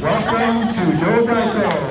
Welcome to Joe Daiko.